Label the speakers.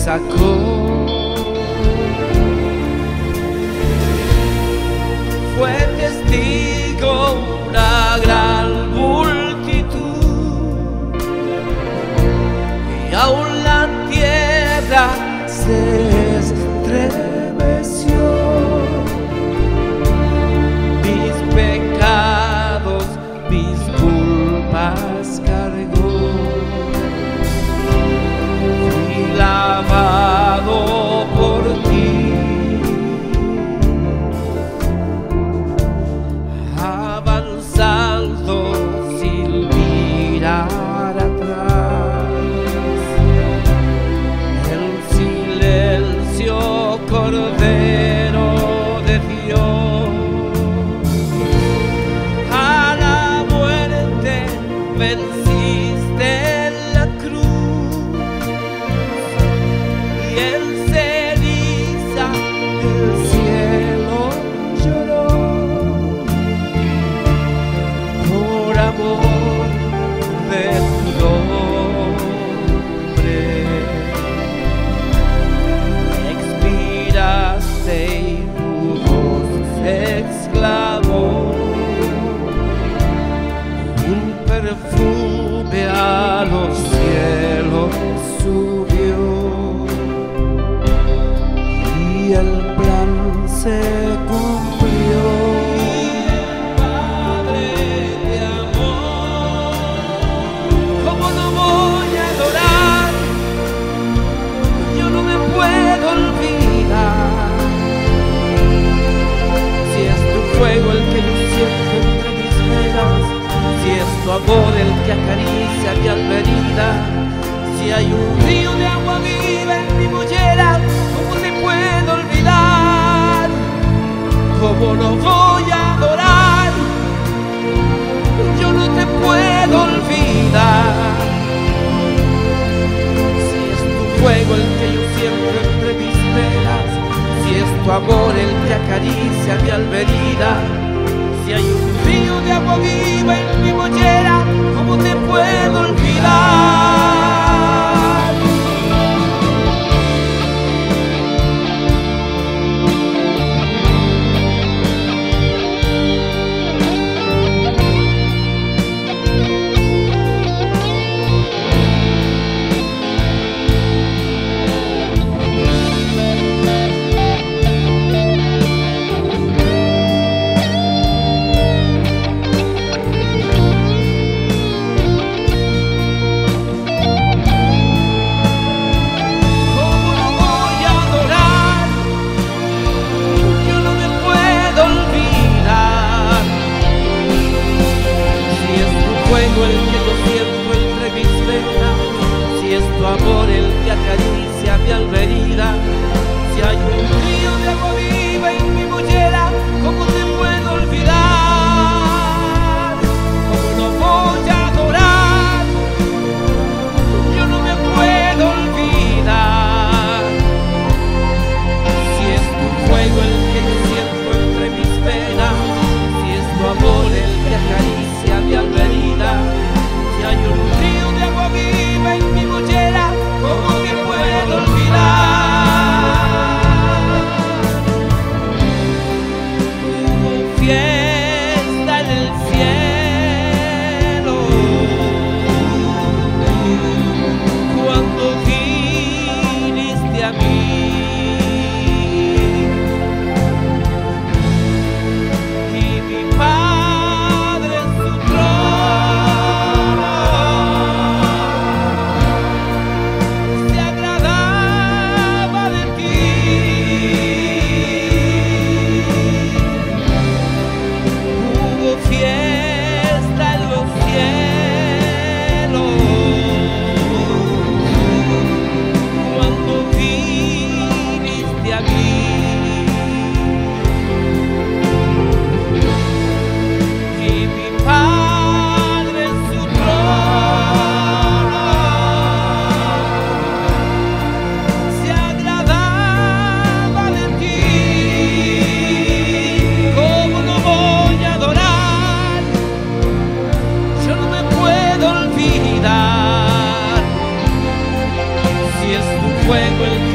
Speaker 1: sacou. Tu fuego el